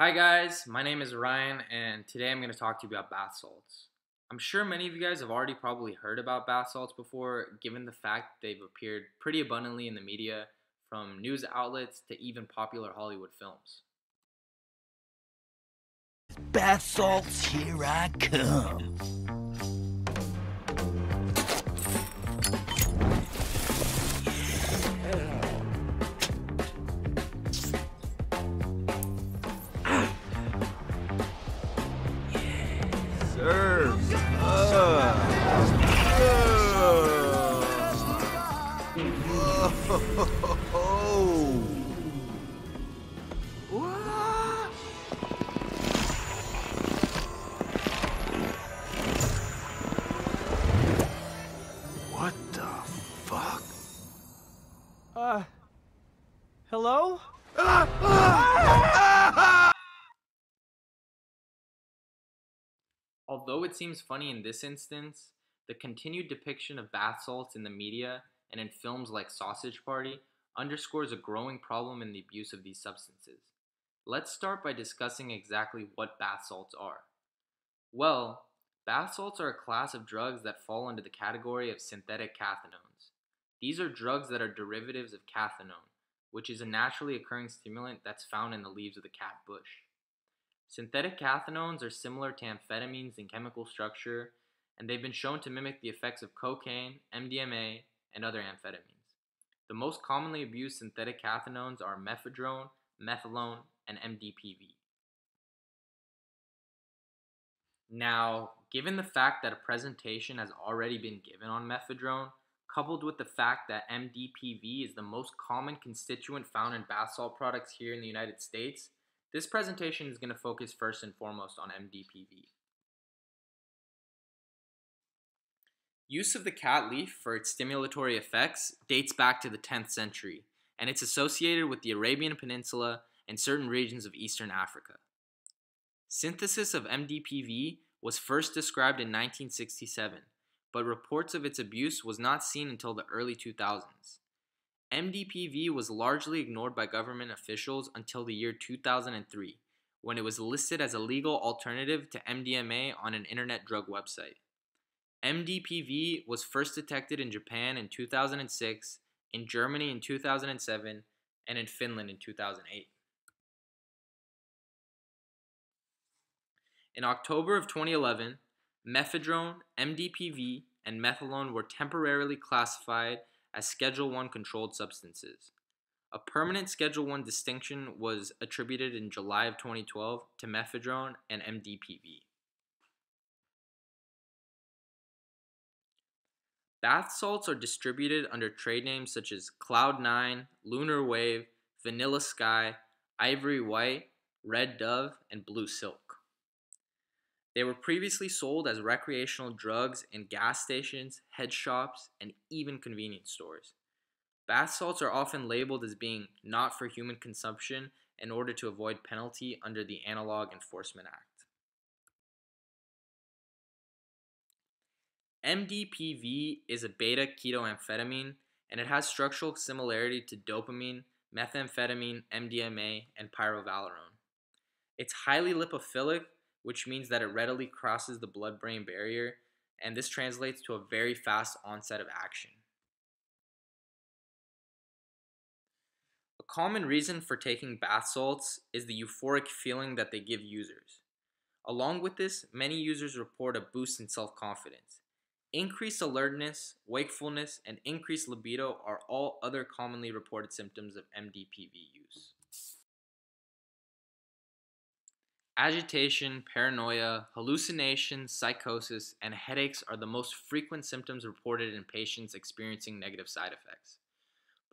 Hi guys, my name is Ryan and today I'm going to talk to you about bath salts. I'm sure many of you guys have already probably heard about bath salts before given the fact they've appeared pretty abundantly in the media from news outlets to even popular Hollywood films. Bath salts, here I come. What? What the Although it seems funny in this instance, the continued depiction of bath salts in the media and in films like Sausage Party underscores a growing problem in the abuse of these substances. Let's start by discussing exactly what bath salts are. Well, bath salts are a class of drugs that fall under the category of synthetic cathinones. These are drugs that are derivatives of cathinone, which is a naturally occurring stimulant that's found in the leaves of the cat bush. Synthetic cathinones are similar to amphetamines in chemical structure, and they've been shown to mimic the effects of cocaine, MDMA, and other amphetamines. The most commonly abused synthetic cathinones are mephedrone, methadone, and MDPV. Now, given the fact that a presentation has already been given on mephedrone, coupled with the fact that MDPV is the most common constituent found in bath salt products here in the United States, this presentation is going to focus first and foremost on MDPV. Use of the cat leaf for its stimulatory effects dates back to the 10th century, and it's associated with the Arabian Peninsula and certain regions of eastern Africa. Synthesis of MDPV was first described in 1967, but reports of its abuse was not seen until the early 2000s. MDPV was largely ignored by government officials until the year 2003, when it was listed as a legal alternative to MDMA on an internet drug website. MDPV was first detected in Japan in 2006, in Germany in 2007, and in Finland in 2008. In October of 2011, mephedrone, MDPV, and methadone were temporarily classified as Schedule 1 controlled substances. A permanent Schedule 1 distinction was attributed in July of 2012 to mephedrone and MDPV. Bath salts are distributed under trade names such as Cloud9, Lunar Wave, Vanilla Sky, Ivory White, Red Dove, and Blue Silk. They were previously sold as recreational drugs in gas stations, head shops, and even convenience stores. Bath salts are often labeled as being not for human consumption in order to avoid penalty under the Analog Enforcement Act. MDPV is a beta ketoamphetamine and it has structural similarity to dopamine, methamphetamine, MDMA, and pyrovalerone. It's highly lipophilic, which means that it readily crosses the blood brain barrier, and this translates to a very fast onset of action. A common reason for taking bath salts is the euphoric feeling that they give users. Along with this, many users report a boost in self confidence. Increased alertness, wakefulness, and increased libido are all other commonly reported symptoms of MDPV use. Agitation, paranoia, hallucinations, psychosis, and headaches are the most frequent symptoms reported in patients experiencing negative side effects.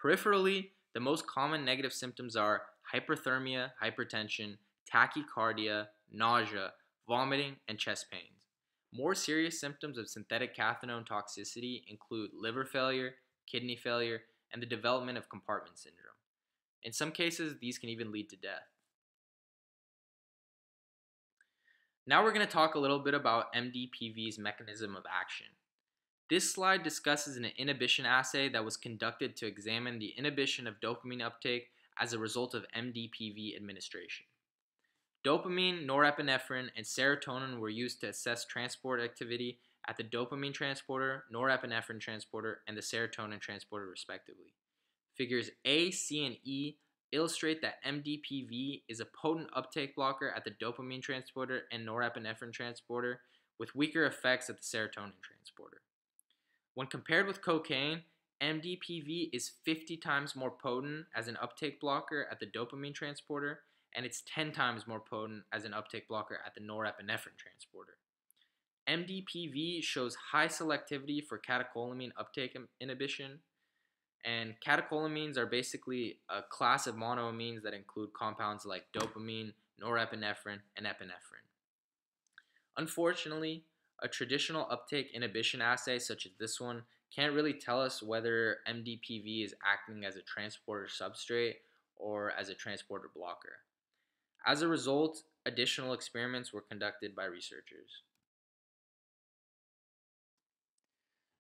Peripherally, the most common negative symptoms are hyperthermia, hypertension, tachycardia, nausea, vomiting, and chest pains. More serious symptoms of synthetic cathinone toxicity include liver failure, kidney failure, and the development of compartment syndrome. In some cases, these can even lead to death. Now we're going to talk a little bit about MDPV's mechanism of action. This slide discusses an inhibition assay that was conducted to examine the inhibition of dopamine uptake as a result of MDPV administration. Dopamine, norepinephrine, and serotonin were used to assess transport activity at the dopamine transporter, norepinephrine transporter, and the serotonin transporter, respectively. Figures A, C, and E illustrate that MDPV is a potent uptake blocker at the dopamine transporter and norepinephrine transporter, with weaker effects at the serotonin transporter. When compared with cocaine, MDPV is 50 times more potent as an uptake blocker at the dopamine transporter, and it's 10 times more potent as an uptake blocker at the norepinephrine transporter. MDPV shows high selectivity for catecholamine uptake inhibition, and catecholamines are basically a class of monoamines that include compounds like dopamine, norepinephrine, and epinephrine. Unfortunately, a traditional uptake inhibition assay such as this one can't really tell us whether MDPV is acting as a transporter substrate or as a transporter blocker. As a result, additional experiments were conducted by researchers.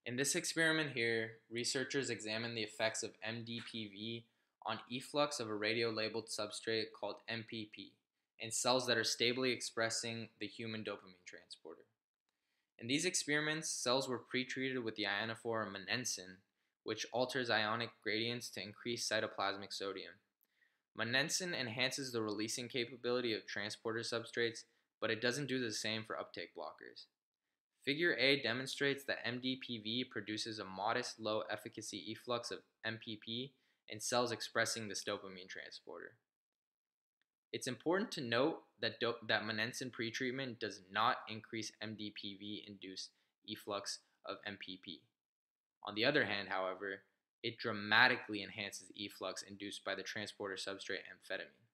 In this experiment here, researchers examined the effects of MDPV on efflux of a radio-labeled substrate called MPP in cells that are stably expressing the human dopamine transporter. In these experiments, cells were pretreated with the ionophore monensin, which alters ionic gradients to increase cytoplasmic sodium. Monensin enhances the releasing capability of transporter substrates, but it doesn't do the same for uptake blockers. Figure A demonstrates that MDPV produces a modest low efficacy efflux of MPP in cells expressing this dopamine transporter. It's important to note that, do- that monensin pretreatment does not increase MDPV induced efflux of MPP. On the other hand, however, it dramatically enhances efflux induced by the transporter substrate amphetamine.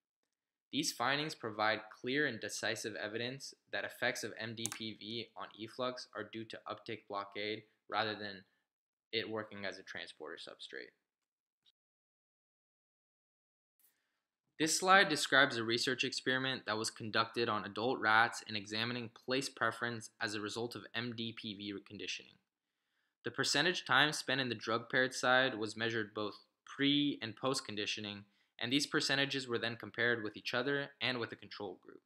These findings provide clear and decisive evidence that effects of MDPV on efflux are due to uptake blockade rather than it working as a transporter substrate. This slide describes a research experiment that was conducted on adult rats in examining place preference as a result of MDPV reconditioning. The percentage time spent in the drug paired side was measured both pre and post conditioning and these percentages were then compared with each other and with a control group.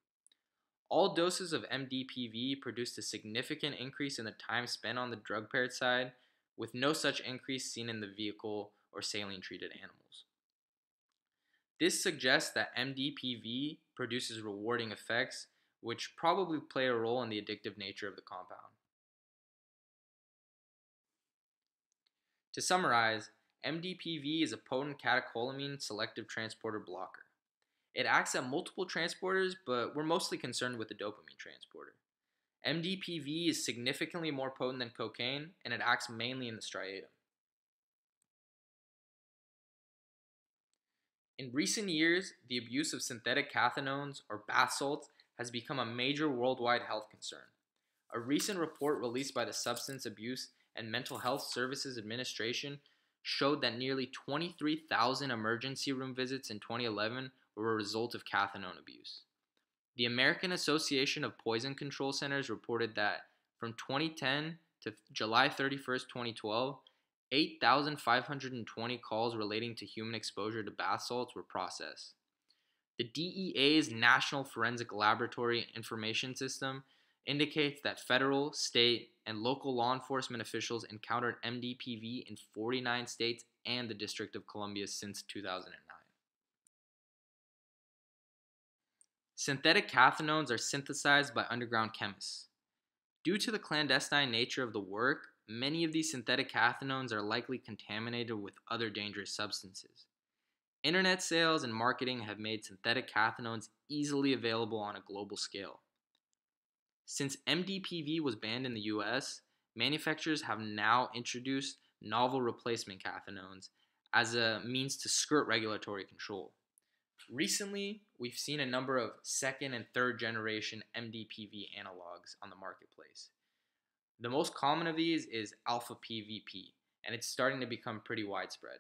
All doses of MDPV produced a significant increase in the time spent on the drug paired side, with no such increase seen in the vehicle or saline treated animals. This suggests that MDPV produces rewarding effects, which probably play a role in the addictive nature of the compound. To summarize, MDPV is a potent catecholamine selective transporter blocker. It acts at multiple transporters, but we're mostly concerned with the dopamine transporter. MDPV is significantly more potent than cocaine, and it acts mainly in the striatum. In recent years, the abuse of synthetic cathinones, or bath salts, has become a major worldwide health concern. A recent report released by the Substance Abuse and Mental Health Services Administration showed that nearly 23,000 emergency room visits in 2011 were a result of cathinone abuse. The American Association of Poison Control Centers reported that from 2010 to July 31, 2012, 8,520 calls relating to human exposure to bath salts were processed. The DEA's National Forensic Laboratory Information System indicates that federal, state, and local law enforcement officials encountered MDPV in 49 states and the District of Columbia since 2009. Synthetic cathinones are synthesized by underground chemists. Due to the clandestine nature of the work, many of these synthetic cathinones are likely contaminated with other dangerous substances. Internet sales and marketing have made synthetic cathinones easily available on a global scale. Since MDPV was banned in the US, manufacturers have now introduced novel replacement cathinones as a means to skirt regulatory control. Recently, we've seen a number of second and third generation MDPV analogs on the marketplace. The most common of these is alpha PVP, and it's starting to become pretty widespread.